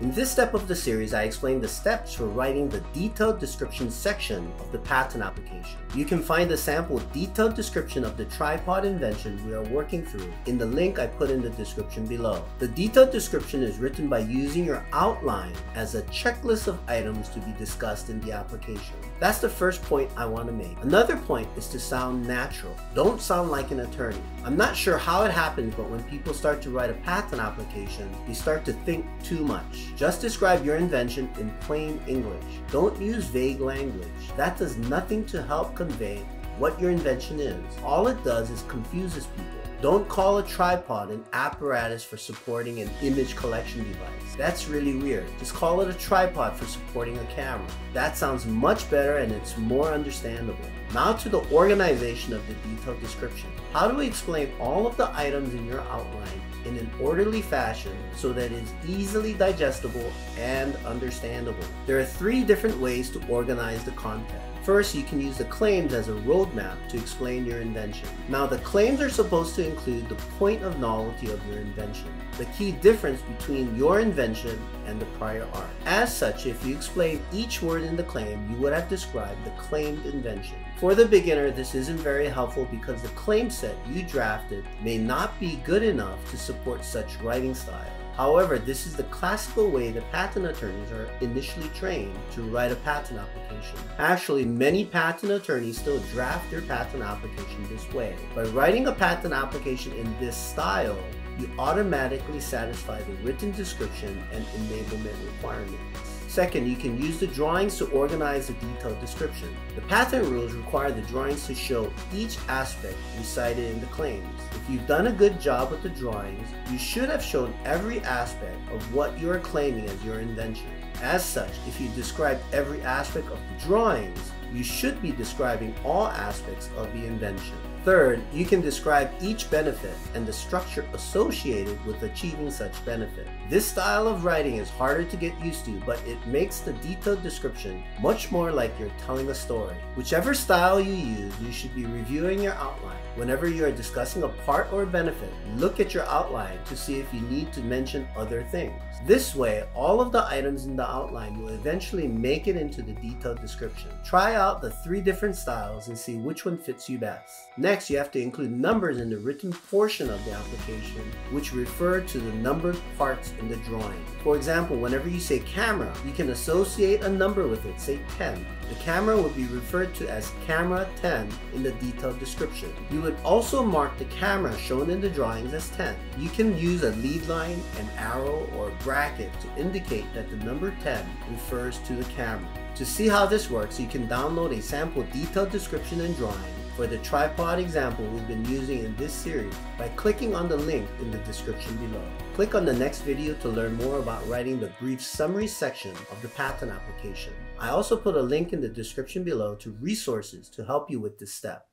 In this step of the series, I explain the steps for writing the detailed description section of the patent application. You can find the sample detailed description of the tripod invention we are working through in the link I put in the description below. The detailed description is written by using your outline as a checklist of items to be discussed in the application. That's the first point I want to make. Another point is to sound natural. Don't sound like an attorney. I'm not sure how it happens, but when people start to write a patent application, they start to think too much. Just describe your invention in plain English. Don't use vague language. That does nothing to help convey what your invention is. All it does is confuses people. Don't call a tripod an apparatus for supporting an image collection device. That's really weird. Just call it a tripod for supporting a camera. That sounds much better and it's more understandable. Now to the organization of the detailed description. How do we explain all of the items in your outline in an orderly fashion so that it is easily digestible and understandable? There are three different ways to organize the content. First, you can use the claims as a roadmap to explain your invention. Now, the claims are supposed to include the point of novelty of your invention, the key difference between your invention and the prior art. As such, if you explain each word in the claim, you would have described the claimed invention. For the beginner, this isn't very helpful because the claim set you drafted may not be good enough to support such writing style. However, this is the classical way that patent attorneys are initially trained to write a patent application. Actually, many patent attorneys still draft their patent application this way. By writing a patent application in this style, you automatically satisfy the written description and enablement requirements. Second, you can use the drawings to organize the detailed description. The patent rules require the drawings to show each aspect recited in the claims. If you've done a good job with the drawings, you should have shown every aspect of what you are claiming as your invention. As such, if you describe every aspect of the drawings, you should be describing all aspects of the invention. Third, you can describe each benefit and the structure associated with achieving such benefit. This style of writing is harder to get used to, but it makes the detailed description much more like you're telling a story. Whichever style you use, you should be reviewing your outline. Whenever you are discussing a part or benefit, look at your outline to see if you need to mention other things. This way, all of the items in the outline will eventually make it into the detailed description. Try out the three different styles and see which one fits you best. Next, you have to include numbers in the written portion of the application, which refer to the numbered parts in the drawing. For example, whenever you say camera, you can associate a number with it, say 10. The camera would be referred to as camera 10 in the detailed description. You would also mark the camera shown in the drawings as 10. You can use a lead line, an arrow, or a bracket to indicate that the number 10 refers to the camera. To see how this works, you can download a sample detailed description and drawing for the tripod example we've been using in this series by clicking on the link in the description below. Click on the next video to learn more about writing the brief summary section of the patent application. I also put a link in the description below to resources to help you with this step.